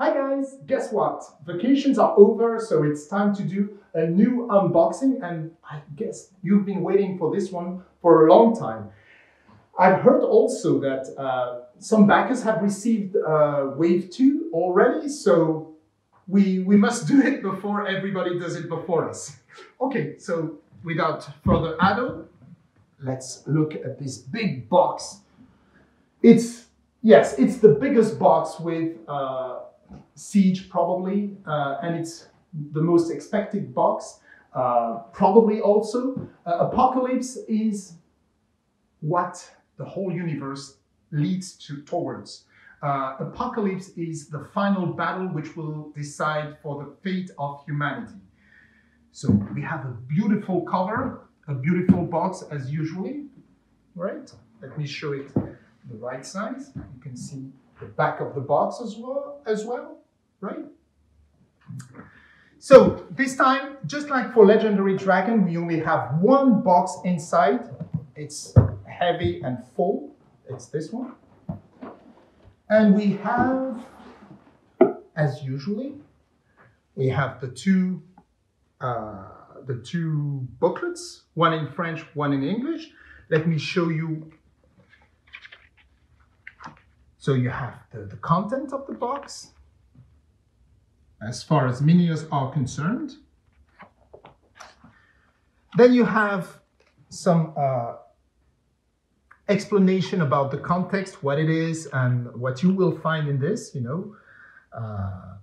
Hi guys, guess what? Vacations are over, so it's time to do a new unboxing and I guess you've been waiting for this one for a long time. I've heard also that uh, some backers have received uh, Wave 2 already, so we, we must do it before everybody does it before us. Okay, so without further ado, let's look at this big box. It's, yes, it's the biggest box with uh, Siege probably, uh, and it's the most expected box. Uh, probably also, uh, Apocalypse is what the whole universe leads to towards. Uh, Apocalypse is the final battle which will decide for the fate of humanity. So we have a beautiful cover, a beautiful box as usually, right? Let me show it the right size. You can see the back of the box as well, as well, right? So this time, just like for Legendary Dragon, we only have one box inside. It's heavy and full. It's this one. And we have, as usually, we have the two uh, the two booklets, one in French, one in English. Let me show you. So you have the, the content of the box as far as miniatures are concerned. Then you have some uh, explanation about the context, what it is, and what you will find in this, you know. Uh,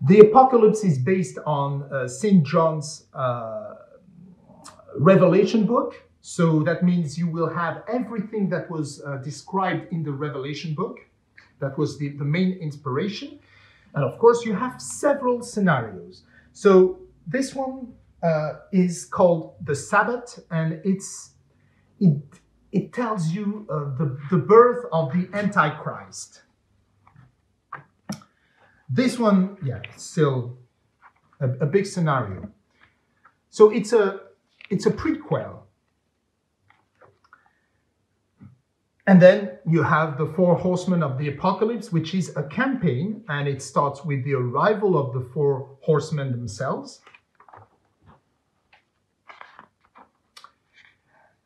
the apocalypse is based on uh, St. John's uh, Revelation book. So that means you will have everything that was uh, described in the Revelation book. That was the, the main inspiration. And of course, you have several scenarios. So this one uh, is called the Sabbath, and it's it, it tells you uh, the, the birth of the Antichrist. This one, yeah, still a, a big scenario. So it's a it's a prequel. And then you have the Four Horsemen of the Apocalypse, which is a campaign, and it starts with the arrival of the Four Horsemen themselves.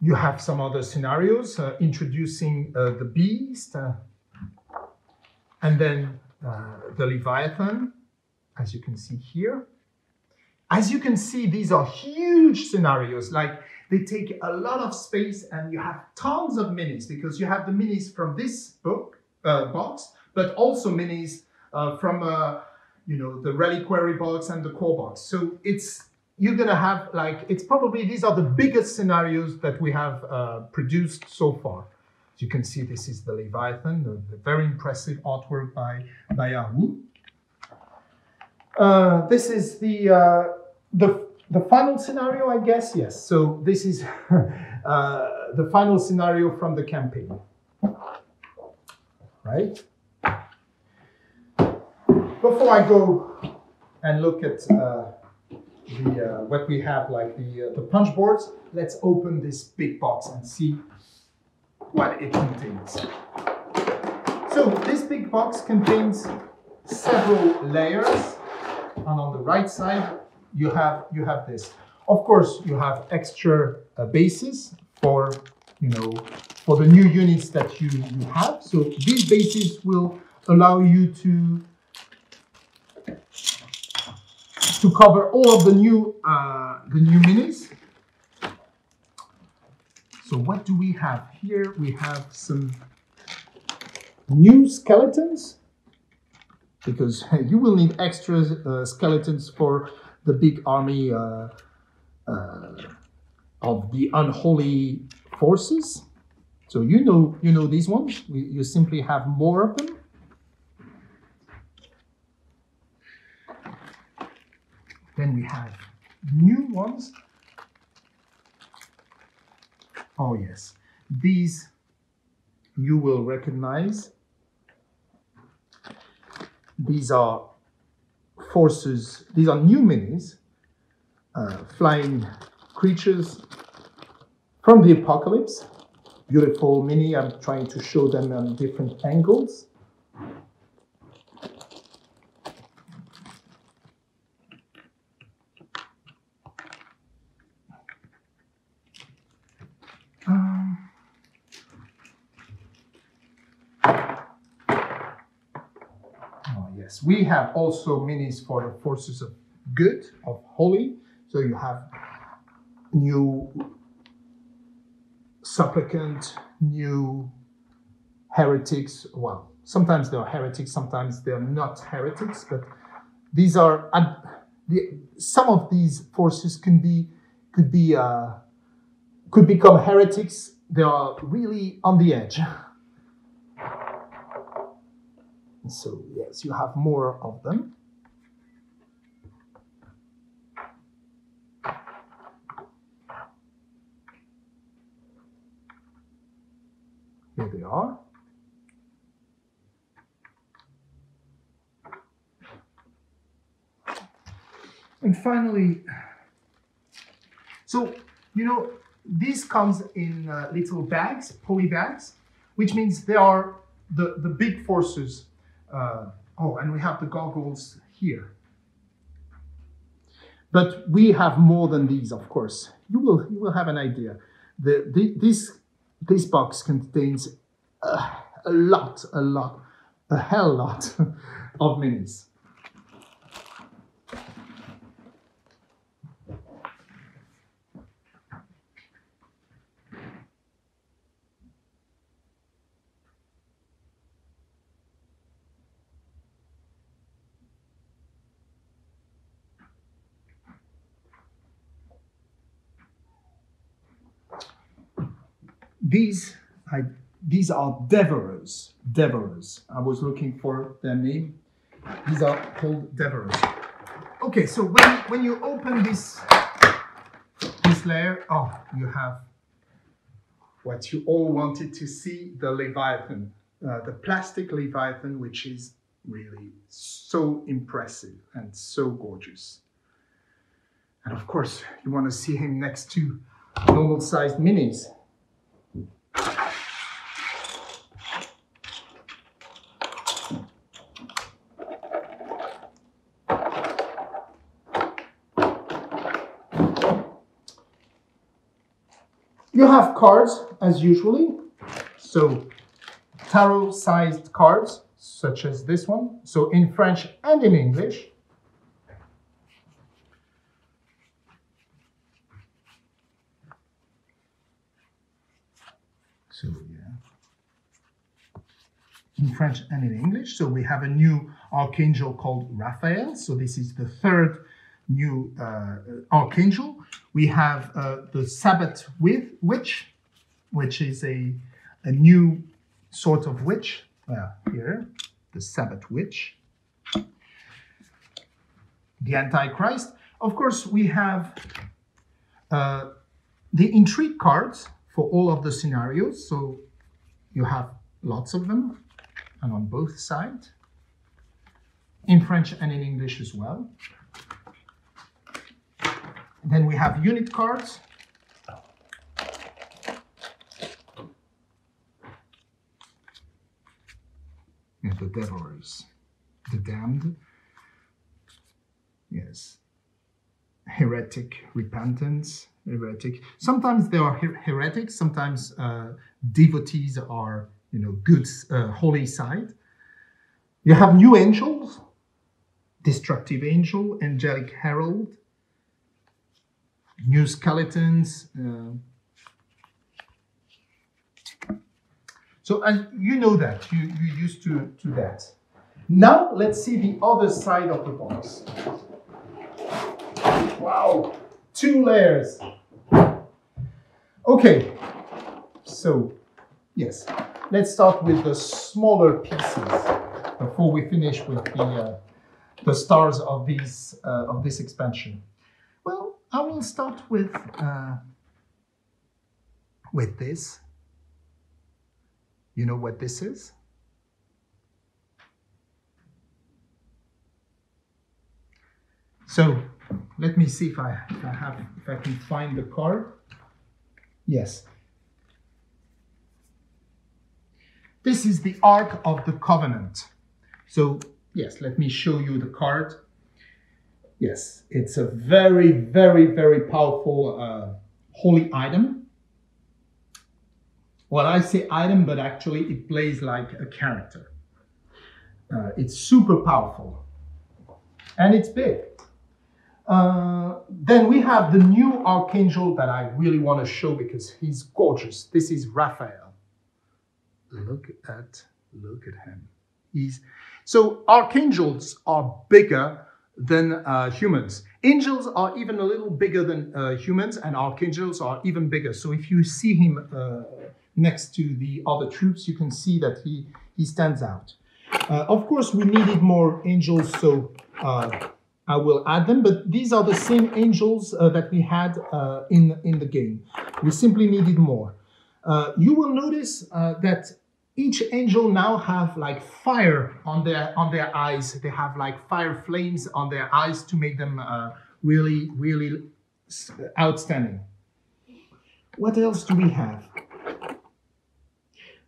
You have some other scenarios uh, introducing uh, the beast, uh, and then uh, the Leviathan, as you can see here. As you can see, these are huge scenarios. Like they take a lot of space and you have tons of minis because you have the minis from this book uh, box, but also minis uh, from uh, you know the reliquary box and the core box. So it's you're gonna have like it's probably these are the biggest scenarios that we have uh, produced so far. As you can see, this is the Leviathan, the, the very impressive artwork by by. Uh, this is the uh, the the final scenario, I guess. Yes. So this is uh, the final scenario from the campaign, right? Before I go and look at uh, the uh, what we have, like the uh, the punch boards, let's open this big box and see what it contains. So this big box contains several layers, and on the right side you have you have this. Of course, you have extra uh, bases for you know for the new units that you, you have. So these bases will allow you to to cover all of the new uh, the new minis. So what do we have here? We have some new skeletons because you will need extra uh, skeletons for the big army uh, uh, of the unholy forces. So you know you know these ones. You simply have more of them. Then we have new ones. Oh yes, these you will recognize. These are forces, these are new minis, uh, flying creatures from the apocalypse. Beautiful mini, I'm trying to show them on different angles. Yes, we have also minis for the forces of good, of holy. So you have new supplicant, new heretics. Well, sometimes they are heretics, sometimes they are not heretics, but these are some of these forces can be could be uh, could become heretics. They are really on the edge. So yes, you have more of them. Here they are. And finally, so, you know, this comes in uh, little bags, poly bags, which means they are the, the big forces. Uh, oh, and we have the goggles here. But we have more than these, of course. You will, you will have an idea. The, the, this, this box contains a, a lot, a lot, a hell lot of minis. These, I, these are devourers. Devourers. I was looking for their name. These are called devourers. Okay, so when, when you open this, this layer, oh, you have what you all wanted to see, the Leviathan, uh, the plastic Leviathan, which is really so impressive and so gorgeous. And of course, you want to see him next to normal sized minis. You have cards as usually. So tarot sized cards, such as this one. So in French and in English. So yeah. In French and in English. So we have a new archangel called Raphael. So this is the third new uh, archangel. We have uh, the Sabbath witch, which is a, a new sort of witch. Here, the Sabbath witch. The Antichrist. Of course, we have uh, the intrigue cards for all of the scenarios. So you have lots of them and on both sides, in French and in English as well. Then we have unit cards. Yeah, the devours, the damned. Yes. Heretic repentance, heretic. Sometimes they are her heretics, sometimes uh, devotees are, you know, good, uh, holy side. You have new angels, destructive angel, angelic herald, new skeletons. Uh, so and you know that, you, you used to, to that. Now let's see the other side of the box. Wow, two layers. Okay, so yes, let's start with the smaller pieces before we finish with the, uh, the stars of, these, uh, of this expansion. I will start with uh, with this. You know what this is? So let me see if I, if I have if I can find the card. Yes. This is the Ark of the Covenant. So yes, let me show you the card. Yes, it's a very, very, very powerful uh, holy item. Well, I say item, but actually it plays like a character. Uh, it's super powerful and it's big. Uh, then we have the new archangel that I really want to show because he's gorgeous. This is Raphael. Look at look at him. He's so archangels are bigger than uh, humans. Angels are even a little bigger than uh, humans, and archangels are even bigger. So if you see him uh, next to the other troops, you can see that he he stands out. Uh, of course, we needed more angels, so uh, I will add them, but these are the same angels uh, that we had in, in the game. We simply needed more. You will notice that each angel now have like fire on their on their eyes. They have like fire flames on their eyes to make them uh, really really outstanding. What else do we have?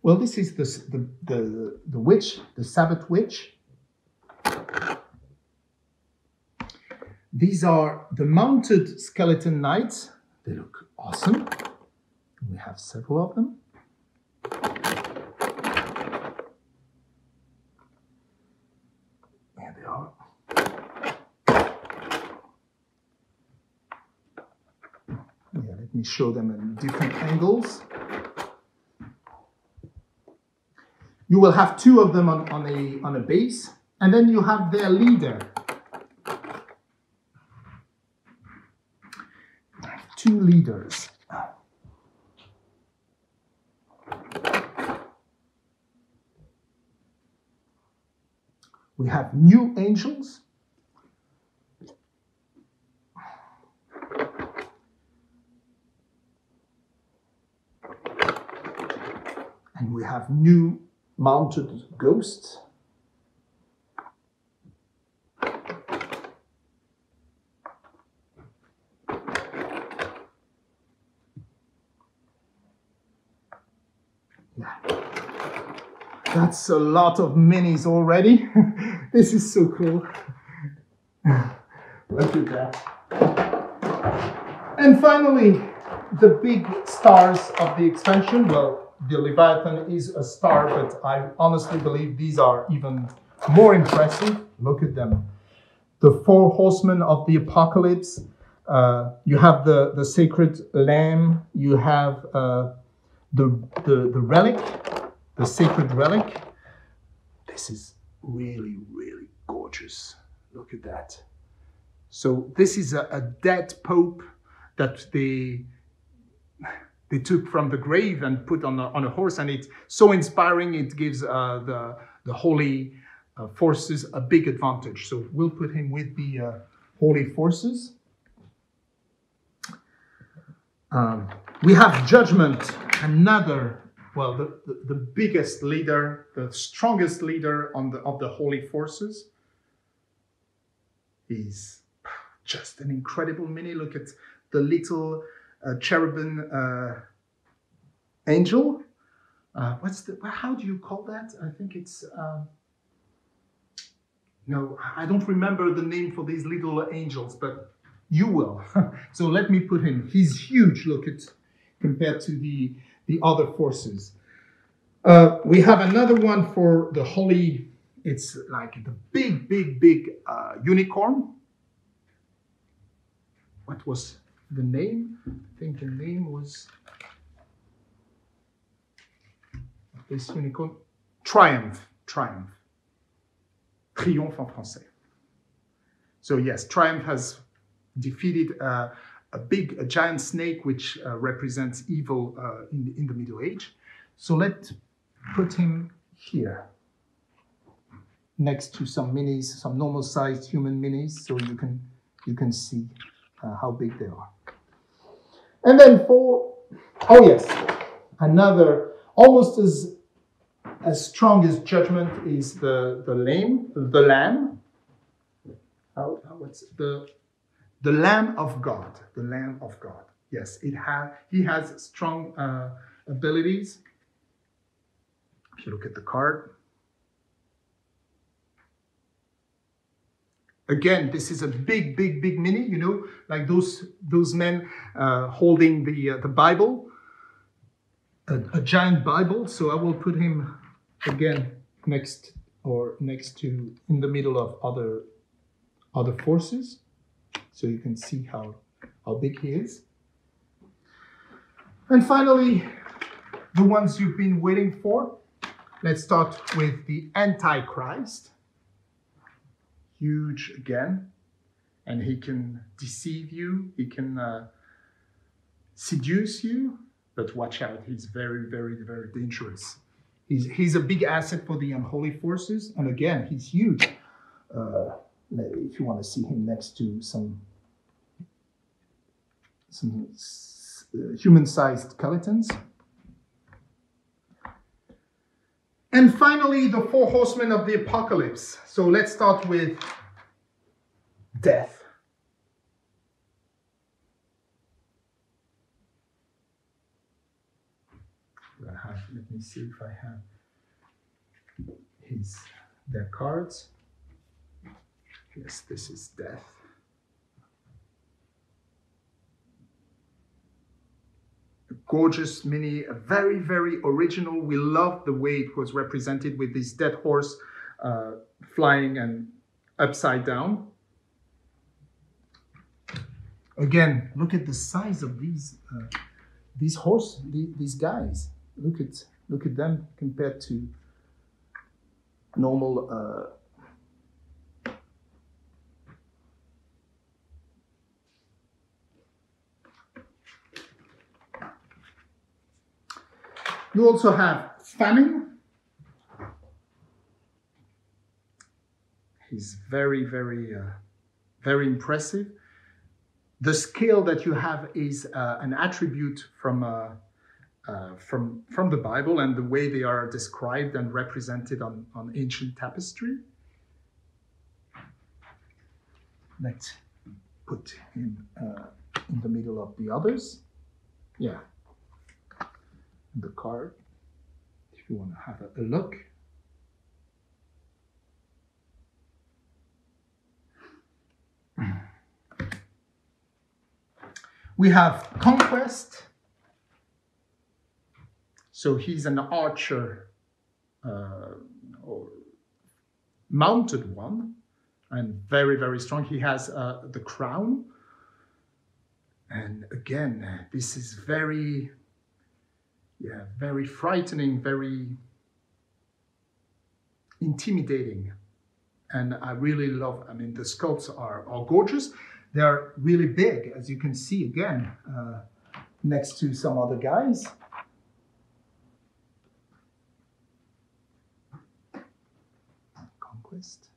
Well, this is the, the, the, the witch, the Sabbath witch. These are the mounted skeleton knights. They look awesome. We have several of them. There they are. Yeah, let me show them in different angles. You will have two of them on, on, a, on a base, and then you have their leader. Two leaders. We have new angels. And we have new mounted ghosts. Yeah. That's a lot of minis already. this is so cool. Look at that. And finally, the big stars of the expansion. Well, the Leviathan is a star, but I honestly believe these are even more impressive. Look at them. The four horsemen of the apocalypse. Uh, you have the, the sacred lamb. You have uh, the, the, the relic, the sacred relic. This is really, really gorgeous. Look at that. So this is a, a dead pope that they they took from the grave and put on a, on a horse, and it's so inspiring. It gives uh, the the holy uh, forces a big advantage. So we'll put him with the uh, holy forces. Um, we have judgment, another well, the, the, the, biggest leader, the strongest leader on the of the holy forces. He's just an incredible mini. Look at the little uh, cherubim uh, angel. Uh, what's the? How do you call that? I think it's. Um, no, I don't remember the name for these little angels, but you will. so let me put him. He's huge. Look at compared to the the other forces. Uh, we have another one for the holy. It's like the big, big, big uh, unicorn. What was the name. I think the name was this unicorn. Triumph. Triumph. Triomphe en français. So yes, Triumph has defeated uh, a big, a giant snake, which uh, represents evil uh, in, in the Middle Age. So let's put him here, next to some minis, some normal-sized human minis, so you can you can see uh, how big they are. And then for, oh yes, another almost as as strong as judgment is the the lamb, the lamb. How what's the the Lamb of God, the Lamb of God. Yes, it has. He has strong uh, abilities. If you look at the card, Again, this is a big, big, big mini, you know, like those, those men uh, holding the, uh, the Bible, a, a, giant Bible. So I will put him again next or next to in the middle of other other forces. So you can see how how big he is. And finally, the ones you've been waiting for. Let's start with the Antichrist. Huge again, and he can deceive you, he can uh, seduce you, but watch out, he's very, very, very dangerous. He's, he's a big asset for the unholy forces, and again, he's huge. Uh, if you want to see him next to some some uh, human-sized skeletons. And finally, the four horsemen of the apocalypse. So let's start with death. Let me see if I have his their cards. Yes, this is death. A gorgeous mini, very, very original. We love the way it was represented with this dead horse uh, flying and upside down. Again, look at the size of these uh, these horse these guys. Look at look at them compared to normal. Uh, You also have famine. He's very, very, uh, very impressive. The scale that you have is uh, an attribute from, uh, uh, from, from the Bible and the way they are described and represented on, on ancient tapestry. Let's put him uh, in the middle of the others. Yeah, the card if you want to have a, look. We have conquest. So he's an archer uh, or mounted one and very, very strong. He has uh, the crown. And again, this is very yeah, very frightening, very intimidating. And I really love, I mean, the sculpts are, are gorgeous. They're really big, as you can see again, uh, next to some other guys. Conquest.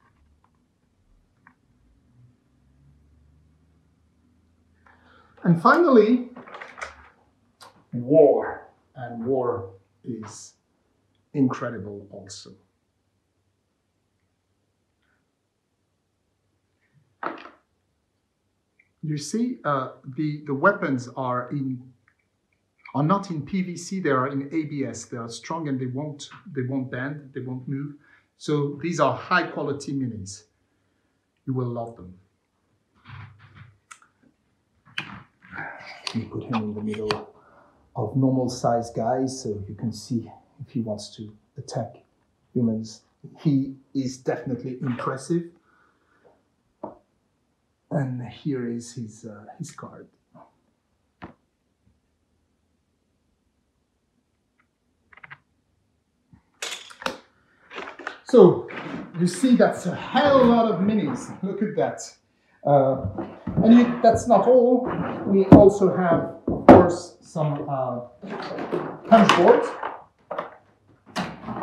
And finally, war and war is incredible also. You see, uh, the, the weapons are in are not in PVC, they are in ABS. They are strong and they won't they won't bend, they won't move. So these are high quality minis. You will love them. You put him in the middle of normal sized guys. So you can see if he wants to attack humans, he is definitely impressive. And here is his, uh, his card. So you see that's a hell of a lot of minis. Look at that. Uh, and you, that's not all. We also have some uh, punch boards.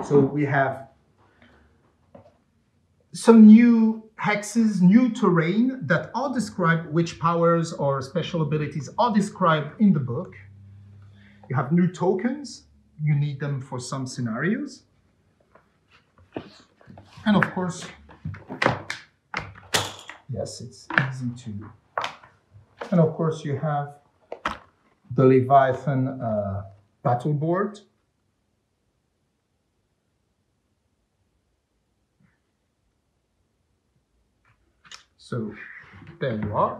So we have some new hexes, new terrain that are described, which powers or special abilities are described in the book. You have new tokens. You need them for some scenarios. And of course, yes, it's easy to. And of course, you have the Leviathan uh, battle board. So there you are.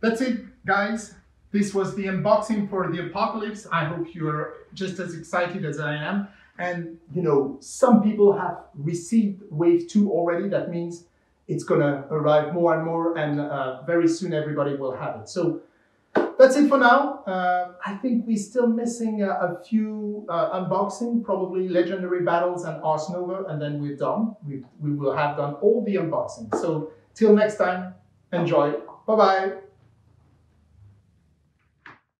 That's it, guys. This was the unboxing for the apocalypse. I hope you're just as excited as I am. And you know, some people have received wave two already. That means it's gonna arrive more and more, and uh, very soon everybody will have it. So that's it for now. Uh, I think we're still missing a, a few uh, unboxing, probably Legendary Battles and Ars Nova, and then we're done. We, we will have done all the unboxing. So till next time, enjoy. Bye-bye.